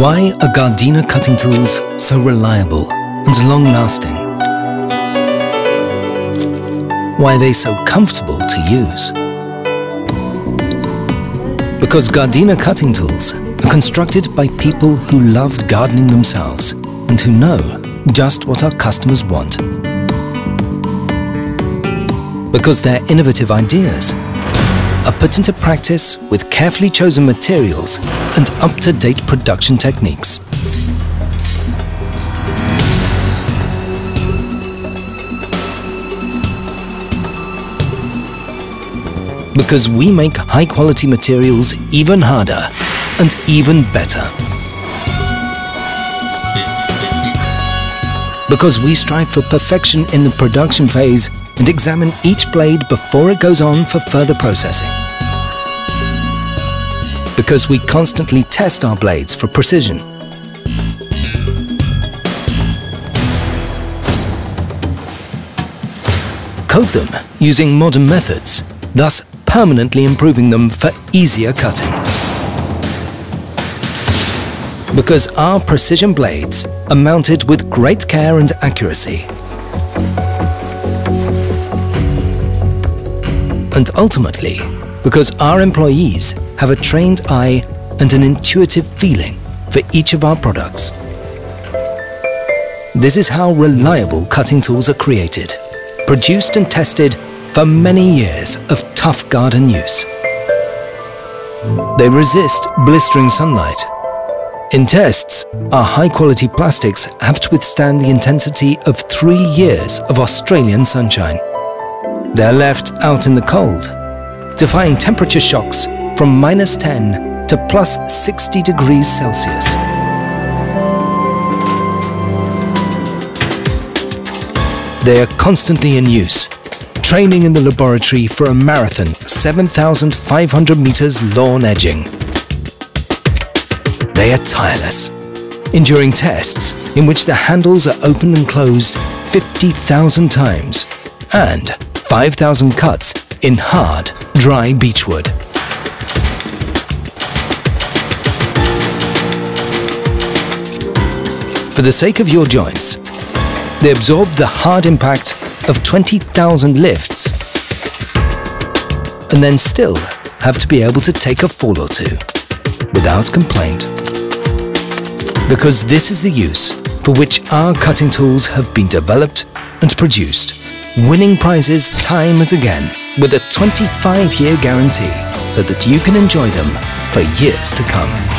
Why are Gardena cutting tools so reliable and long-lasting? Why are they so comfortable to use? Because Gardena cutting tools are constructed by people who love gardening themselves and who know just what our customers want. Because their innovative ideas are put into practice with carefully chosen materials and up-to-date production techniques. Because we make high-quality materials even harder and even better. Because we strive for perfection in the production phase and examine each blade before it goes on for further processing. Because we constantly test our blades for precision. Coat them using modern methods, thus permanently improving them for easier cutting. Because our precision blades are mounted with great care and accuracy and ultimately because our employees have a trained eye and an intuitive feeling for each of our products. This is how reliable cutting tools are created, produced and tested for many years of tough garden use. They resist blistering sunlight. In tests, our high-quality plastics have to withstand the intensity of three years of Australian sunshine. They're left out in the cold, defying temperature shocks from minus 10 to plus 60 degrees Celsius. They are constantly in use, training in the laboratory for a marathon 7,500 meters lawn edging. They are tireless, enduring tests in which the handles are opened and closed 50,000 times and 5,000 cuts in hard, dry beechwood. For the sake of your joints, they absorb the hard impact of 20,000 lifts and then still have to be able to take a fall or two without complaint. Because this is the use for which our cutting tools have been developed and produced winning prizes time and again with a 25-year guarantee so that you can enjoy them for years to come.